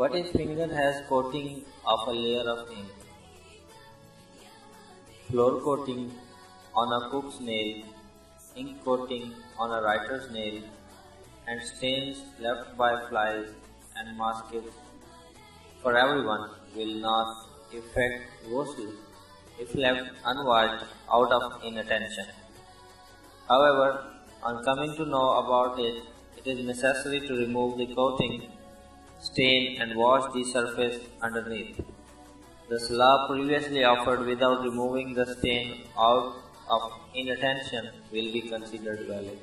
What if finger has coating of a layer of ink? Flour coating on a cook's nail, ink coating on a writer's nail, and stains left by flies and mosquitoes for everyone will not affect ghusl if left unwashed out of inattention. However, on coming to know about it, it is necessary to remove the coating, stain and wash the surface underneath. The slab previously offered without removing the stain out of inattention will be considered valid.